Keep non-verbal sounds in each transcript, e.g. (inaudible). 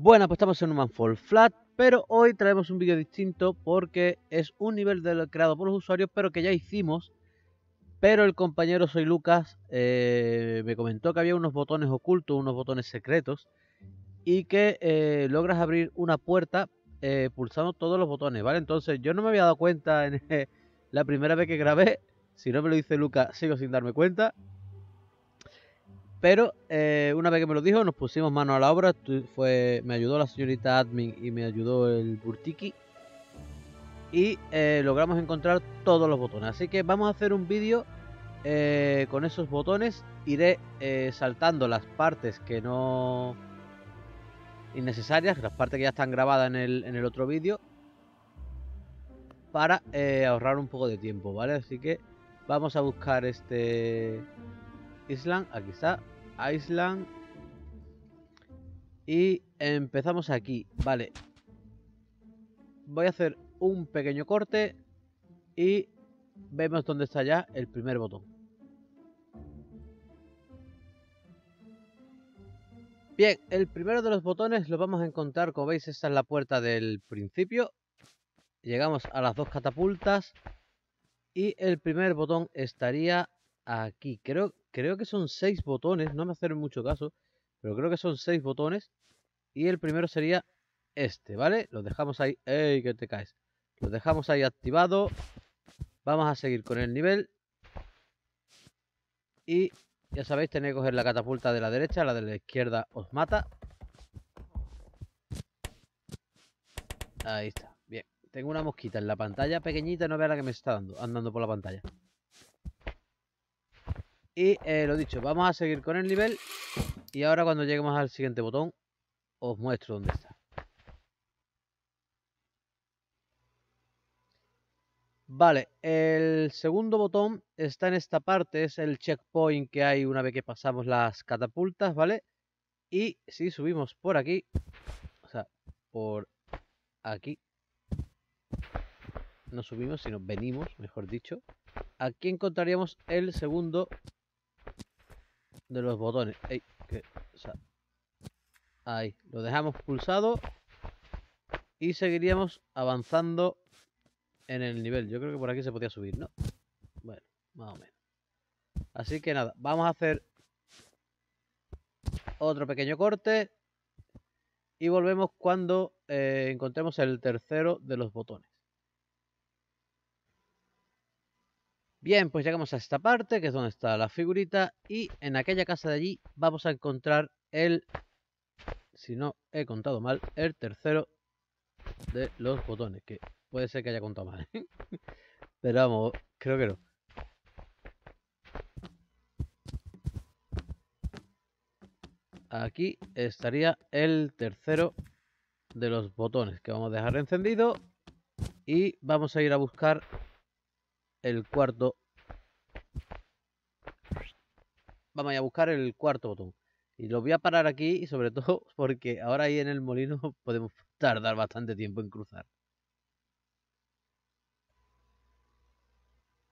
Bueno, pues estamos en un Manfall Flat, pero hoy traemos un vídeo distinto porque es un nivel creado por los usuarios, pero que ya hicimos. Pero el compañero Soy Lucas eh, me comentó que había unos botones ocultos, unos botones secretos, y que eh, logras abrir una puerta eh, pulsando todos los botones, ¿vale? Entonces yo no me había dado cuenta en (laughs) la primera vez que grabé, si no me lo dice Lucas, sigo sin darme cuenta. Pero eh, una vez que me lo dijo, nos pusimos mano a la obra. Fue, me ayudó la señorita admin y me ayudó el Burtiki. Y eh, logramos encontrar todos los botones. Así que vamos a hacer un vídeo eh, con esos botones. Iré saltando las partes que no... Innecesarias, las partes que ya están grabadas en el, en el otro vídeo. Para ahorrar un poco de tiempo, ¿vale? Así que vamos a buscar este Island, aquí está, Island. Y empezamos aquí, vale. Voy a hacer un pequeño corte y vemos dónde está ya el primer botón. Bien, el primero de los botones lo vamos a encontrar, como veis, esta es la puerta del principio. Llegamos a las dos catapultas y el primer botón estaría aquí. Creo, creo que son seis botones, no me hacen mucho caso, pero creo que son seis botones. Y el primero sería este, ¿vale? Lo dejamos ahí. ¡Ey, que te caes! Lo dejamos ahí activado. Vamos a seguir con el nivel. Y ya sabéis, tenéis que coger la catapulta de la derecha, la de la izquierda os mata. Ahí está, bien. Tengo una mosquita en la pantalla pequeñita, no vea la que me está dando, andando por la pantalla. Y eh, lo dicho, vamos a seguir con el nivel. Y ahora cuando lleguemos al siguiente botón, os muestro dónde está. Vale, el segundo botón está en esta parte, es el checkpoint que hay una vez que pasamos las catapultas, ¿vale? Y si subimos por aquí, o sea, por aquí, no subimos, sino venimos, mejor dicho, aquí encontraríamos el segundo de los botones. ahí, lo dejamos pulsado y seguiríamos avanzando en el nivel. Yo creo que por aquí se podía subir, ¿no? Bueno, más o menos. Así que nada, vamos a hacer otro pequeño corte y volvemos cuando eh, encontremos el tercero de los botones. Bien, pues llegamos a esta parte, que es donde está la figurita, y en aquella casa de allí vamos a encontrar el, si no he contado mal, el tercero de los botones, que puede ser que haya contado mal, ¿eh? (laughs) pero vamos, creo que no. Aquí estaría el tercero de los botones que vamos a dejar encendido y vamos a ir a buscar el cuarto. Vamos a buscar el cuarto botón. Y lo voy a parar aquí y sobre todo (laughs) porque ahora ahí en el molino (laughs) podemos tardar bastante tiempo en cruzar.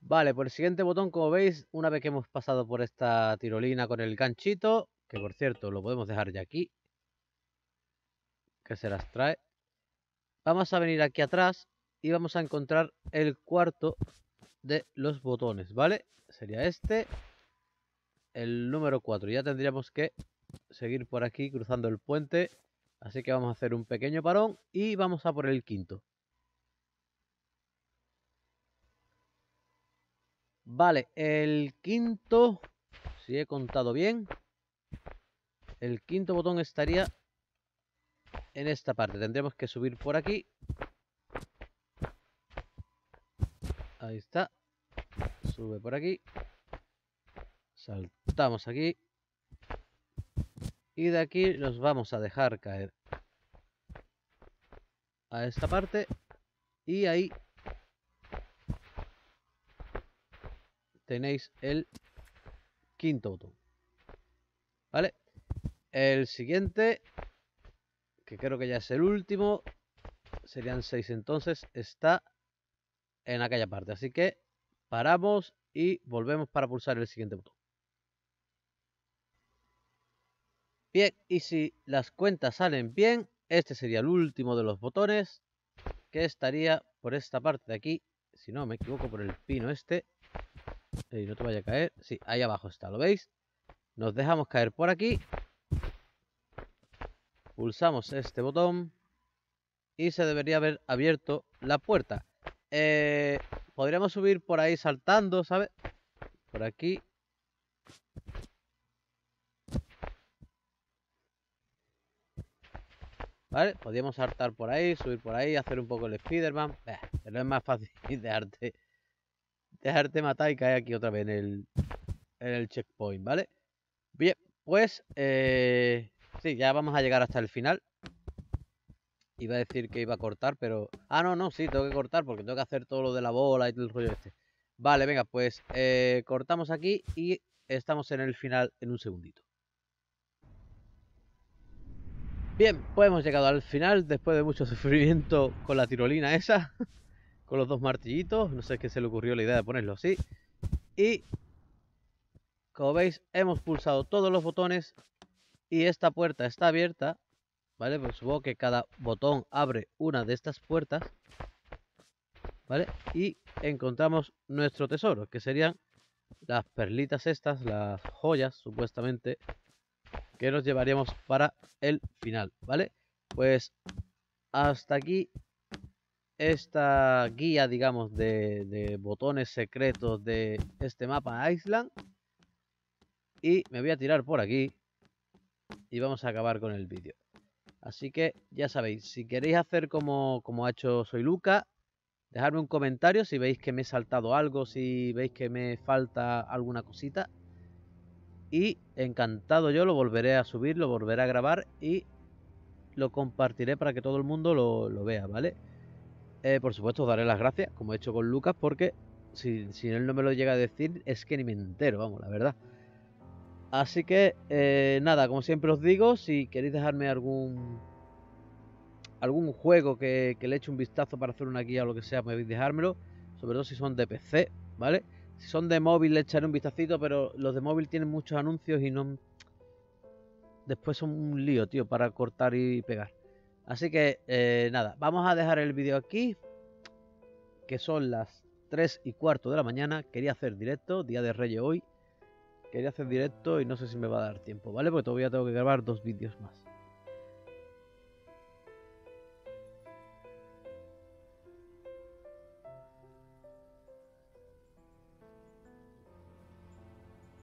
Vale, por el siguiente botón, como veis, una vez que hemos pasado por esta tirolina con el ganchito, que por cierto lo podemos dejar ya aquí, que se las trae, vamos a venir aquí atrás y vamos a encontrar el cuarto de los botones, ¿vale? Sería este, el número 4. Ya tendríamos que seguir por aquí cruzando el puente. Así que vamos a hacer un pequeño parón y vamos a por el quinto. Vale, el quinto, si he contado bien, el quinto botón estaría en esta parte. Tendremos que subir por aquí. Ahí está. Sube por aquí. Saltamos aquí. Y de aquí los vamos a dejar caer a esta parte. Y ahí tenéis el quinto botón. ¿Vale? El siguiente, que creo que ya es el último, serían seis entonces, está en aquella parte. Así que paramos y volvemos para pulsar el siguiente botón. Bien, y si las cuentas salen bien, este sería el último de los botones, que estaría por esta parte de aquí, si no me equivoco, por el pino este. Y no te vaya a caer. Sí, ahí abajo está, ¿lo veis? Nos dejamos caer por aquí. Pulsamos este botón. Y se debería haber abierto la puerta. Eh, podríamos subir por ahí saltando, ¿sabes? Por aquí. ¿Vale? Podríamos saltar por ahí, subir por ahí, hacer un poco el Spiderman. pero es más fácil (laughs) dejarte, dejarte matar y caer aquí otra vez en el, en el checkpoint, ¿vale? Bien, pues eh, sí, ya vamos a llegar hasta el final. Iba a decir que iba a cortar, pero... Ah, no, no, sí, tengo que cortar porque tengo que hacer todo lo de la bola y todo el rollo este. Vale, venga, pues eh, cortamos aquí y estamos en el final en un segundito. Bien, pues hemos llegado al final después de mucho (laughs) sufrimiento con la tirolina esa. (laughs) con los dos martillitos. No sé qué se le ocurrió la idea de ponerlo así. Y... Como veis, hemos pulsado todos los botones y esta puerta está abierta ¿vale? Pues supongo que cada botón abre una de estas puertas, ¿vale? Y encontramos nuestro tesoro, que serían las perlitas estas, las joyas, supuestamente, que nos llevaríamos para el final, ¿vale? Pues hasta aquí esta guía, digamos, de, de botones secretos de este mapa Island. Y me voy a tirar por aquí y vamos a acabar con el vídeo. Así que ya sabéis, si queréis hacer como, como ha hecho Soy Luca, dejadme un comentario si veis que me he saltado algo, si veis que me falta alguna cosita. Y encantado yo lo volveré a subir, lo volveré a grabar y lo compartiré para que todo el mundo lo, vea, ¿vale? Eh, por supuesto, os daré las gracias, como he hecho con Lucas, porque si, si él no me lo llega a decir, es que ni me entero, vamos, la verdad. Así que, eh, nada, como siempre os digo, si queréis dejarme algún algún juego que, le eche un vistazo para hacer una guía o lo que sea, podéis dejármelo. Sobre todo si son de PC, ¿vale? Si son de móvil le echaré un vistacito, pero los de móvil tienen muchos anuncios y no... Después son un lío, tío, para cortar y pegar. Así que, eh, nada, vamos a dejar el vídeo aquí. Que son las 3 y cuarto de la mañana. Quería hacer directo, día de Reyes hoy. Quería hacer directo y no sé si me va a dar tiempo, ¿vale? Porque todavía tengo que grabar dos vídeos más.